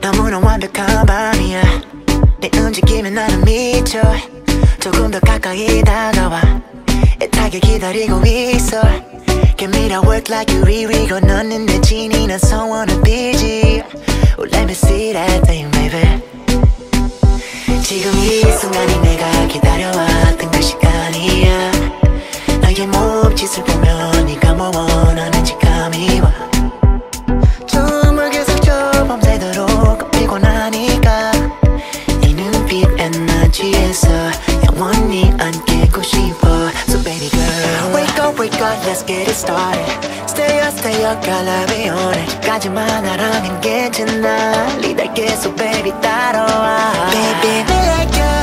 너무나 완벽한 밤이야. 내 움직임에 나는 미쳐. 조금 더 가까이 다가와. 애타게 기다리고 있어. Give me that work like you 리리고 너는 내 진이 난 소원을 빌지 oh, Let me see that thing baby. 지금 이 순간이 내가 기다려왔던 그 시간이야. 너의 몸짓을 보면 Wake up wake up let's get it started Stay up stay up 갈라비 오늘까지만 하라면 괜찮아 리달 계속 baby 따라와 Baby be like you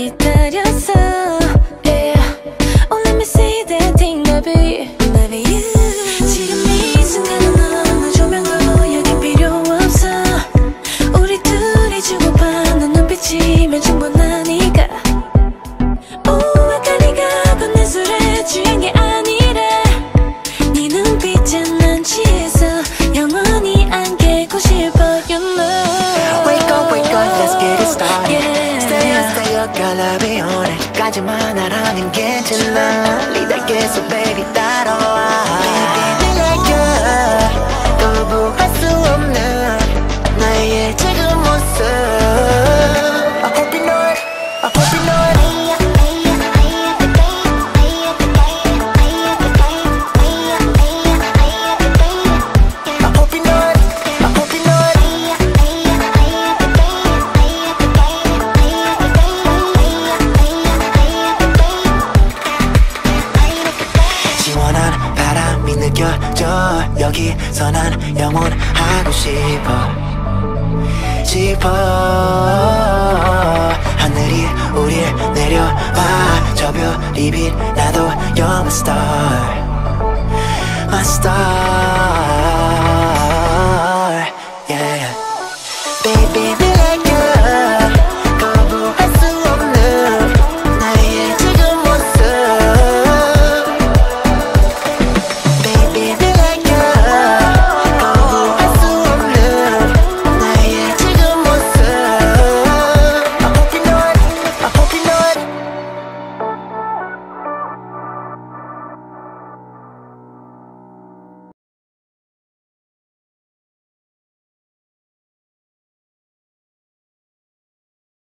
기다렸어 up, stay up, 갈라비 오늘까지만 하라면 괜찮아. 리달 계속 여기서 난 영원하고 싶어. 싶어. 하늘이 우릴 내려봐. 저 별이 빛나도 You're my star. My star